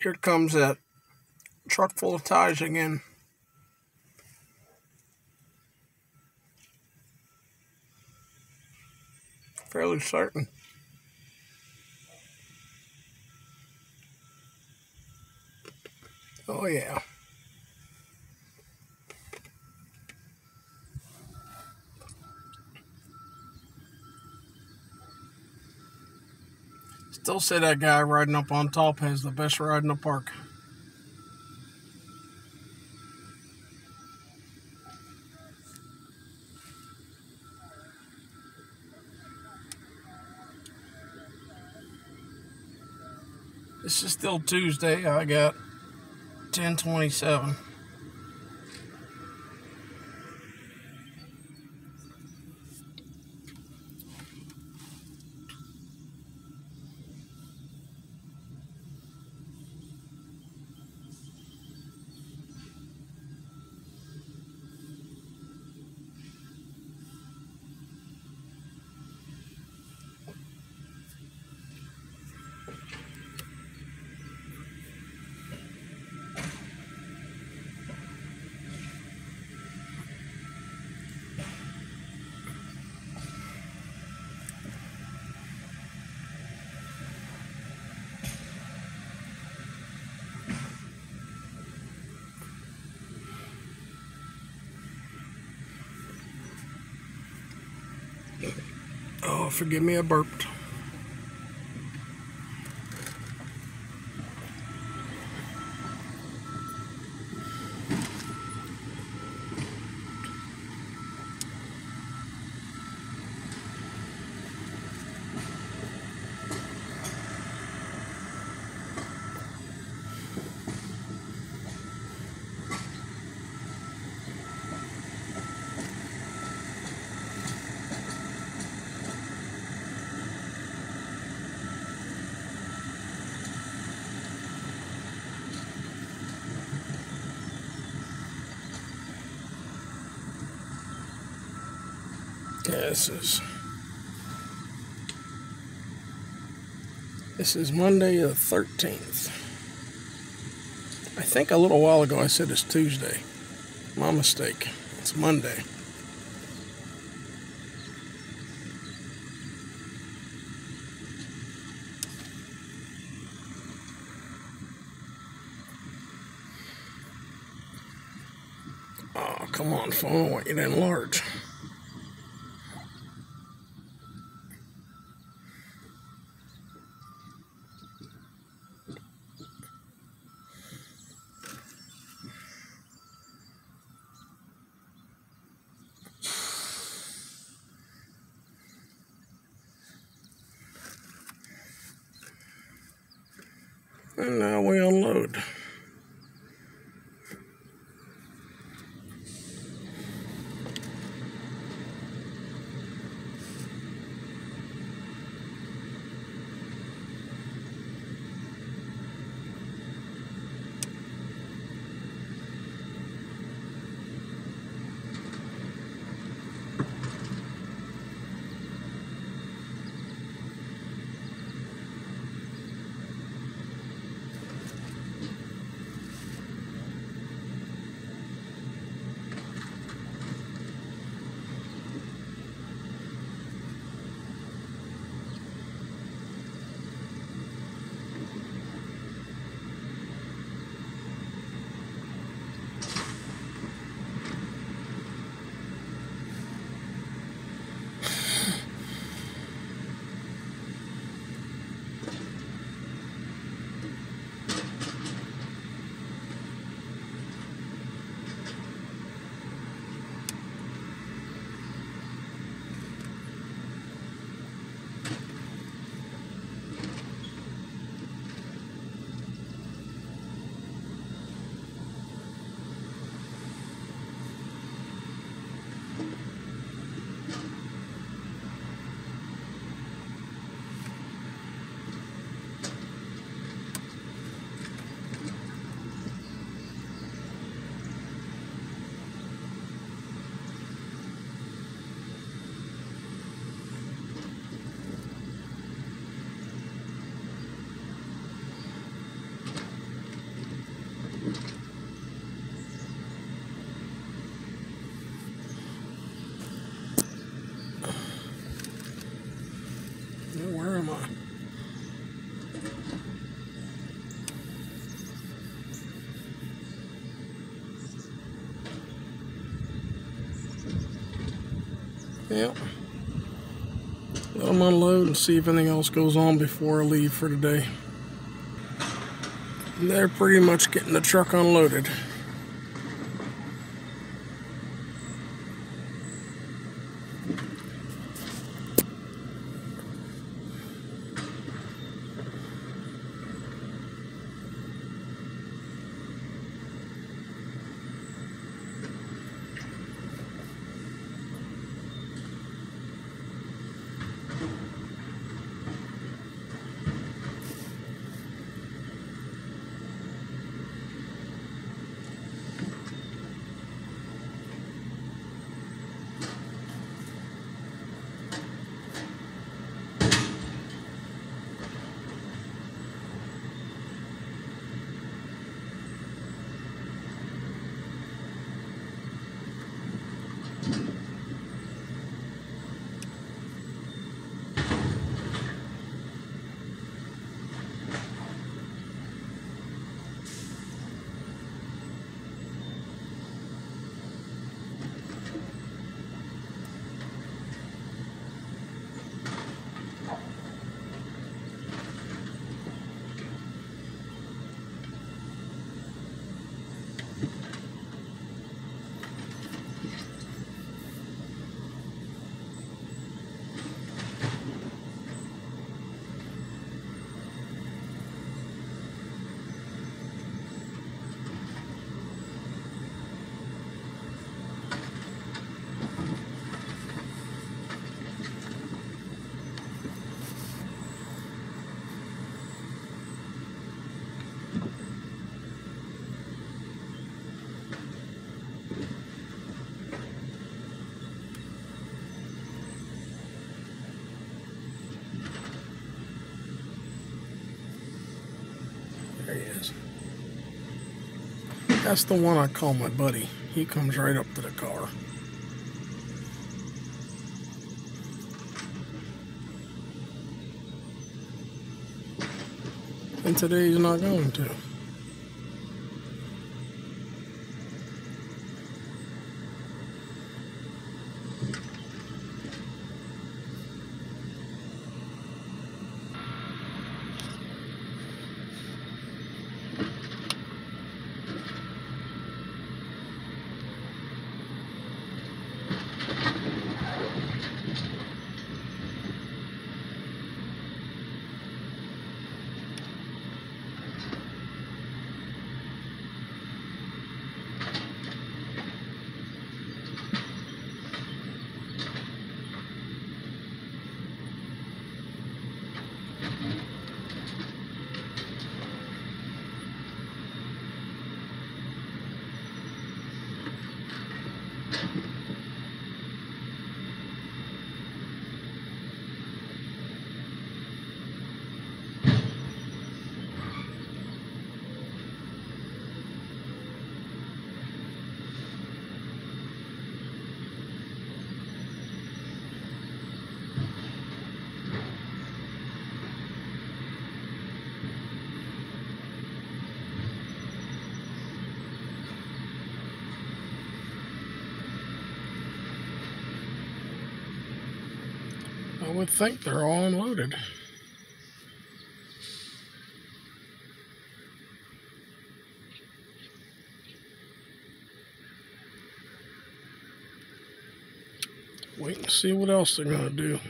Here comes that truck full of ties again. Fairly certain. Oh, yeah. Still say that guy riding up on top has the best ride in the park. This is still Tuesday. I got 1027. Oh, forgive me, I burped. Yeah, this is Monday the thirteenth. I think a little while ago I said it's Tuesday. My mistake. It's Monday. Oh, come on, phone. I want you to enlarge. And now we unload. Yep. Let them unload and see if anything else goes on before I leave for today. They're pretty much getting the truck unloaded. There he is. That's the one I call my buddy. He comes right up to the car. And today he's not going to. I would think they're all unloaded. Wait and see what else they're going to do.